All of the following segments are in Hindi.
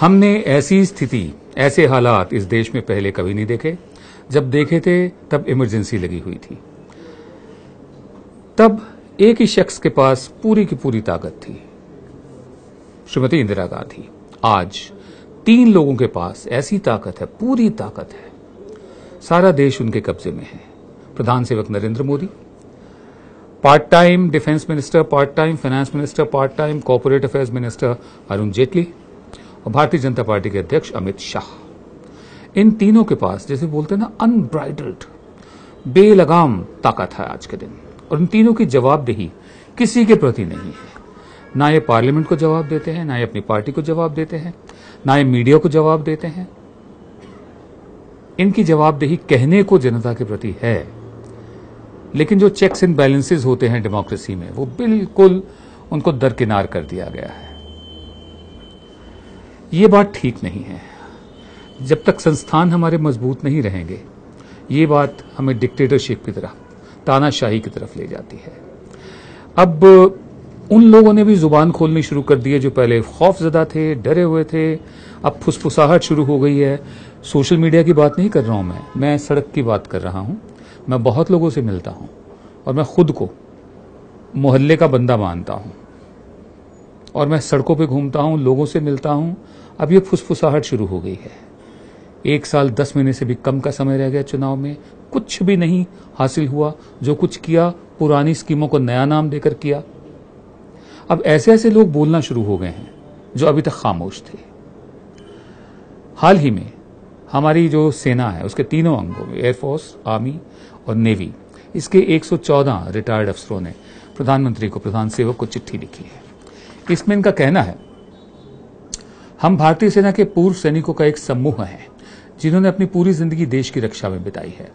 हमने ऐसी स्थिति, ऐसे हालात इस देश में पहले कभी नहीं देखे। जब देखे थे, तब इमरजेंसी लगी हुई थी। तब एक ही शख्स के पास पूरी की पूरी ताकत थी। श्रीमती इंदिरा गांधी, आज तीन लोगों के पास ऐसी ताकत है, पूरी ताकत है। सारा देश उनके कब्जे में है। प्रधान सेवक Narendra Modi part time defence minister part time finance minister part time corporate affairs minister Arun Jaitley और भारतीय जनता पार्टी के अध्यक्ष अमित शाह। इन तीनों के पास, जैसे बोलते हैं ना अनब्राइडल्ड बेलगाम ताकत है आज के दिन। और इन तीनों की जवाबदेही किसी के प्रति नहीं है। ना ये पार्लियामेंट को जवाब देते हैं, ना ये अपनी पार्टी को जवाब देते हैं, ना ये मीडिया को जवाब देते हैं। इनकी जवाबदेही कहने को जनता के प्रति है, लेकिन जो चेक्स एंड बैलेंसेस होते हैं डेमोक्रेसी में, वो बिल्कुल उनको दरकिनार कर दिया गया है। ये बात ठीक नहीं है। जब तक संस्थान हमारे मज़बूत नहीं रहेंगे, ये बात हमें डिक्टेटरशिप की तरफ़ तानाशाही की तरफ़ ले जाती है। अब उन लोगों ने भी ज़ुबान खोलनी शुरू कर दी है जो पहले खौफजदा थे, डरे हुए थे। अब फुसफुसाहट शुरू हो गई है। सोशल मीडिया की बात नहीं कर रहा हूँ मैं। मैं सड़क की बात कर रहा हूँ। मैं बहुत लोगों से मिलता हूँ और मैं खुद को मोहल्ले का बंदा मानता हूँ। और मैं सड़कों पे घूमता हूँ, लोगों से मिलता हूँ। अब ये फुसफुसाहट शुरू हो गई है। एक साल दस महीने से भी कम का समय रह गया चुनाव में। कुछ भी नहीं हासिल हुआ। जो कुछ किया, पुरानी स्कीमों को नया नाम देकर किया। अब ऐसे ऐसे लोग बोलना शुरू हो गए हैं, जो अभी तक खामोश थे। हाल ही में, हमारी जो सेना है, उसके तीनों अंगों में एयरफोर्स आर्मी और नेवी इसके 114 रिटायर्ड अफसरों ने प्रधानमंत्री को प्रधान सेवक को चिट्ठी लिखी है। इसमें इनका कहना है, हम भारतीय सेना के पूर्व सैनिकों का एक समूह है, जिन्होंने अपनी पूरी ज़िंदगी देश की रक्षा में बिताई है।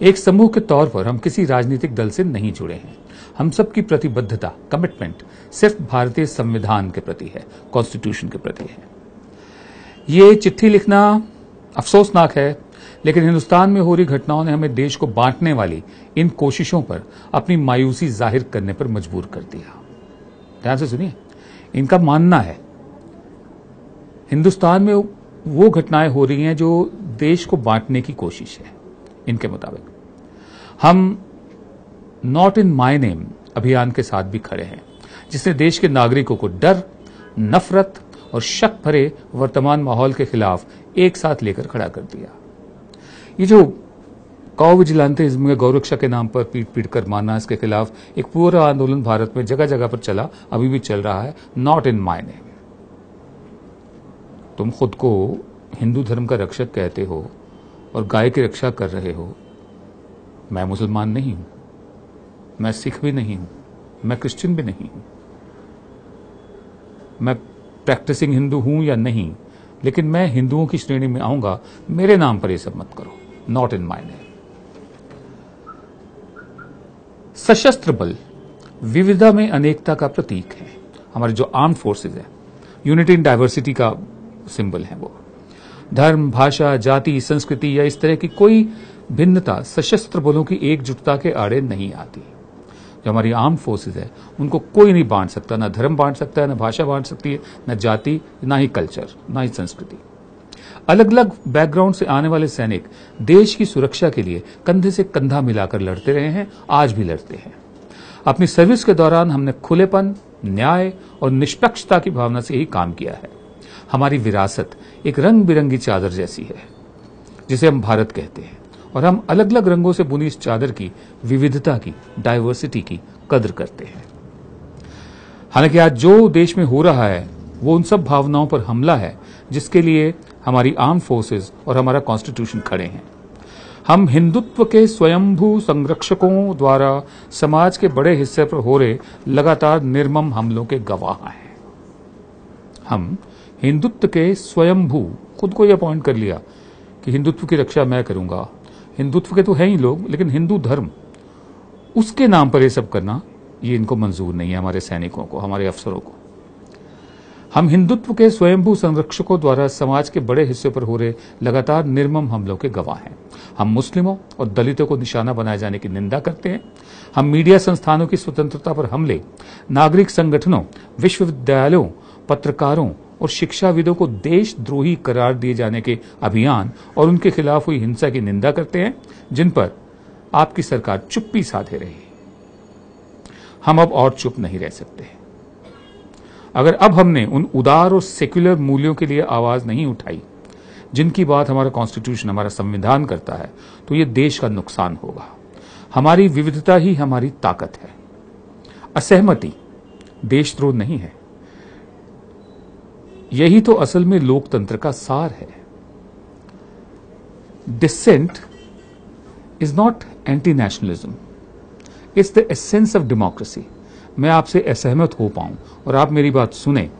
एक समूह के तौर पर हम किसी राजनीतिक दल से नहीं जुड़े हैं। हम सबकी प्रतिबद्धता कमिटमेंट सिर्फ़ भारतीय संविधान के प्रति है कॉन्स्टिट्यूशन के प्रति है। ये चिट्ठी लिखना अफसोसनाक है, लेकिन हिंदुस्तान में हो रही घटनाओं ने हमें देश को बांटने वाली इन कोशिशों पर अपनी मायूसी ज़ाहिर करने पर मजबूर कर दिया। ध्यान से सुनिए। इनका मानना है। हिंदुस्तान में वो घटनाएँ हो रही हैं जो देश को बांटने की कोशिश है, इनके मुताबिक। हम नॉट इन माय नेम अभियान के साथ भी खड़े हैं, जिसने देश के नागरिकों को डर, नफरत और शक भरे वर्तमान माहौल के खिलाफ एक साथ लेकर खड़ा कर दिया। ये जो कौ विजिलांते में गौरक्षा के नाम पर पीट पीट कर मारना इसके खिलाफ एक पूरा आंदोलन भारत में जगह जगह पर चला, अभी भी चल रहा है नॉट इन माय नेम तुम खुद को हिंदू धर्म का रक्षक कहते हो और गाय की रक्षा कर रहे हो। मैं मुसलमान नहीं हूँ। मैं सिख भी नहीं हूँ। मैं क्रिश्चियन भी नहीं हूँ। मैं प्रैक्टिसिंग हिंदू हूँ या नहीं, लेकिन मैं हिंदुओं की श्रेणी में आऊँगा। मेरे नाम पर यह सब मत करो। नॉट इन माई नेम सशस्त्र बल विविधता में अनेकता का प्रतीक है। हमारे जो आर्म फोर्सेज है यूनिटी इन डाइवर्सिटी का सिंबल है वो। धर्म, भाषा, जाति, संस्कृति या इस तरह की कोई भिन्नता सशस्त्र बलों की एकजुटता के आड़े नहीं आती। जो हमारी आर्म फोर्सेज है, उनको कोई नहीं बांट सकता, ना धर्म बांट सकता है, ना भाषा बांट सकती है, ना जाति, ना ही कल्चर ना ही संस्कृति। अलग अलग बैकग्राउंड से आने वाले सैनिक देश की सुरक्षा के लिए कंधे से कंधा मिलाकर लड़ते रहे हैं, आज भी लड़ते हैं। अपनी सर्विस के दौरान हमने खुलेपन, न्याय और निष्पक्षता की भावना से ही काम किया है। हमारी विरासत एक रंग बिरंगी चादर जैसी है, जिसे हम भारत कहते हैं, और हम अलग अलग रंगों से बुनी इस चादर की विविधता की डाइवर्सिटी की कदर करते हैं। हालाँकि आज जो देश में हो रहा है, वो उन सब भावनाओं पर हमला है, जिसके लिए हमारी आर्म फोर्सेस और हमारा कॉन्स्टिट्यूशन खड़े हैं। हम हिंदुत्व के स्वयंभू संरक्षकों द्वारा समाज के बड़े हिस्से पर हो रहे लगातार निर्मम हमलों के गवाह हैं। हम हिंदुत्व के स्वयंभू, खुद को यह अपॉइंट कर लिया कि हिंदुत्व की रक्षा मैं करूँगा। हिंदुत्व के तो है ही लोग, लेकिन हिंदू धर्म, उसके नाम पर यह सब करना, ये इनको मंजूर नहीं है हमारे सैनिकों को, हमारे अफसरों को। हम हिंदुत्व के स्वयंभू संरक्षकों द्वारा समाज के बड़े हिस्से पर हो रहे लगातार निर्मम हमलों के गवाह हैं। हम मुस्लिमों और दलितों को निशाना बनाए जाने की निंदा करते हैं। हम मीडिया संस्थानों की स्वतंत्रता पर हमले, नागरिक संगठनों, विश्वविद्यालयों, पत्रकारों और शिक्षाविदों को देशद्रोही करार दिए जाने के अभियान और उनके खिलाफ हुई हिंसा की निंदा करते हैं, जिन पर आपकी सरकार चुप्पी साधे रही। हम अब और चुप नहीं रह सकते। अगर अब हमने उन उदार और सेक्युलर मूल्यों के लिए आवाज़ नहीं उठाई, जिनकी बात हमारा कॉन्स्टिट्यूशन हमारा संविधान करता है तो यह देश का नुकसान होगा। हमारी विविधता ही हमारी ताकत है। असहमति देशद्रोह नहीं है। यही तो असल में लोकतंत्र का सार है। Dissent is not anti nationalism it's the essence of democracy मैं आपसे असहमत हो पाऊँ और आप मेरी बात सुने।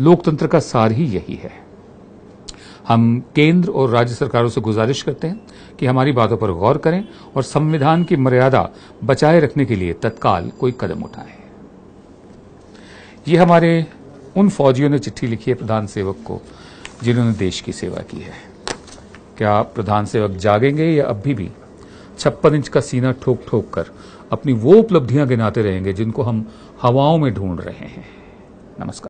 लोकतंत्र का सार ही यही है। हम केंद्र और राज्य सरकारों से गुजारिश करते हैं कि हमारी बातों पर गौर करें और संविधान की मर्यादा बचाए रखने के लिए तत्काल कोई कदम उठाएँ। ये हमारे उन फौजियों ने चिट्ठी लिखी है प्रधान सेवक को, जिन्होंने देश की सेवा की है। क्या प्रधान सेवक जागेंगे या अभी भी छप्पन इंच का सीना ठोक ठोक कर अपनी वो उपलब्धियाँ गिनाते रहेंगे जिनको हम हवाओं में ढूंढ रहे हैं। नमस्कार।